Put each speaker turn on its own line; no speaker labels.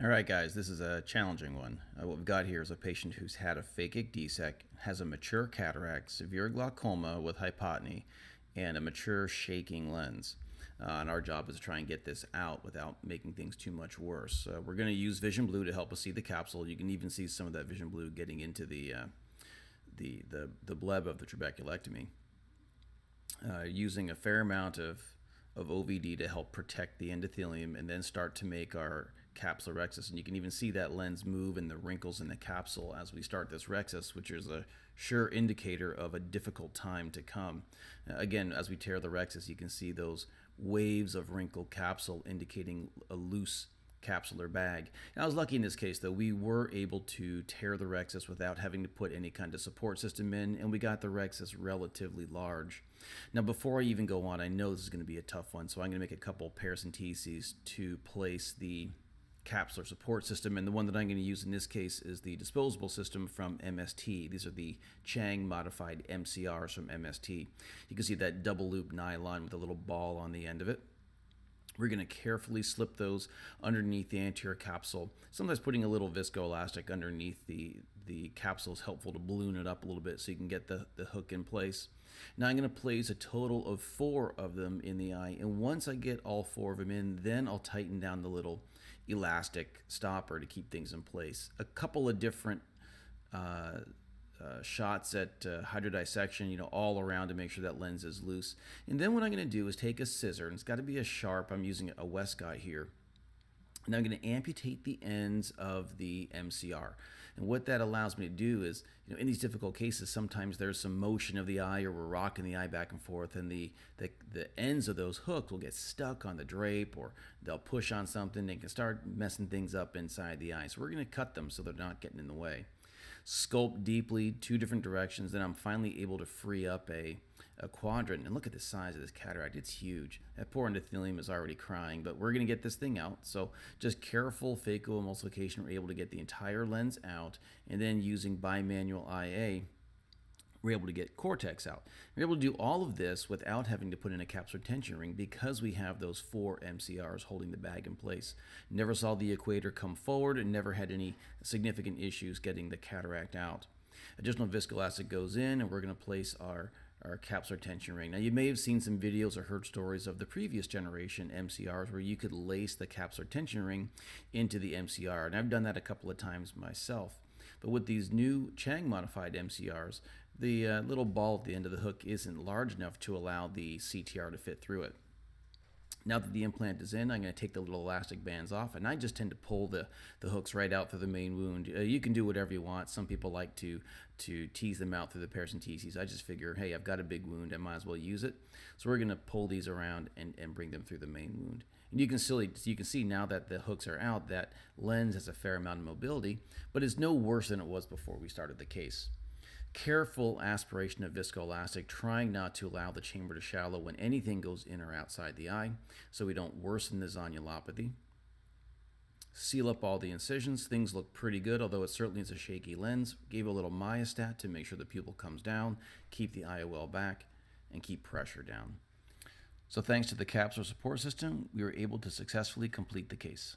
All right, guys, this is a challenging one. Uh, what we've got here is a patient who's had a phakic DSEK, has a mature cataract, severe glaucoma with hypotony, and a mature shaking lens. Uh, and our job is to try and get this out without making things too much worse. Uh, we're going to use Vision Blue to help us see the capsule. You can even see some of that Vision Blue getting into the uh, the, the the bleb of the trabeculectomy. Uh, using a fair amount of of OVD to help protect the endothelium, and then start to make our capsulorhexis. And you can even see that lens move and the wrinkles in the capsule as we start this rhexis, which is a sure indicator of a difficult time to come. Again, as we tear the rhexis, you can see those waves of wrinkled capsule indicating a loose capsular bag. And I was lucky in this case, though. We were able to tear the rhexis without having to put any kind of support system in, and we got the rhexis relatively large. Now, before I even go on, I know this is going to be a tough one, so I'm going to make a couple paracenteses to place the capsular support system. And the one that I'm going to use in this case is the disposable system from MST. These are the Chang modified MCRs from MST. You can see that double loop nylon with a little ball on the end of it. We're going to carefully slip those underneath the anterior capsule. Sometimes putting a little viscoelastic underneath the, the capsule is helpful to balloon it up a little bit so you can get the, the hook in place. Now I'm going to place a total of four of them in the eye. And once I get all four of them in, then I'll tighten down the little elastic stopper to keep things in place. A couple of different uh, uh, shots at uh, hydrodissection, you know, all around to make sure that lens is loose. And then what I'm going to do is take a scissor, and it's got to be a sharp. I'm using a Westcott here. And I'm going to amputate the ends of the MCR. And what that allows me to do is, you know, in these difficult cases, sometimes there's some motion of the eye or we're rocking the eye back and forth and the, the, the ends of those hooks will get stuck on the drape or they'll push on something. and can start messing things up inside the eye. So we're going to cut them so they're not getting in the way sculpt deeply two different directions. Then I'm finally able to free up a, a quadrant. And look at the size of this cataract. It's huge. That poor endothelium is already crying, but we're going to get this thing out. So just careful phacoemulsification, we're able to get the entire lens out. And then using bimanual IA, we're able to get cortex out. We're able to do all of this without having to put in a capsular tension ring because we have those four MCRs holding the bag in place. Never saw the equator come forward and never had any significant issues getting the cataract out. Additional viscoelastic goes in and we're going to place our our capsular tension ring. Now you may have seen some videos or heard stories of the previous generation MCRs where you could lace the capsular tension ring into the MCR and I've done that a couple of times myself. But with these new Chang modified MCRs, the uh, little ball at the end of the hook isn't large enough to allow the CTR to fit through it. Now that the implant is in, I'm going to take the little elastic bands off, and I just tend to pull the, the hooks right out through the main wound. Uh, you can do whatever you want. Some people like to to tease them out through the paracenteses. I just figure, hey, I've got a big wound, I might as well use it. So we're going to pull these around and, and bring them through the main wound. And you can still you can see now that the hooks are out, that lens has a fair amount of mobility, but it's no worse than it was before we started the case careful aspiration of viscoelastic, trying not to allow the chamber to shallow when anything goes in or outside the eye so we don't worsen the zonulopathy. Seal up all the incisions. Things look pretty good, although it certainly is a shaky lens. Gave a little Miostat to make sure the pupil comes down, keep the IOL back, and keep pressure down. So thanks to the capsular support system, we were able to successfully complete the case.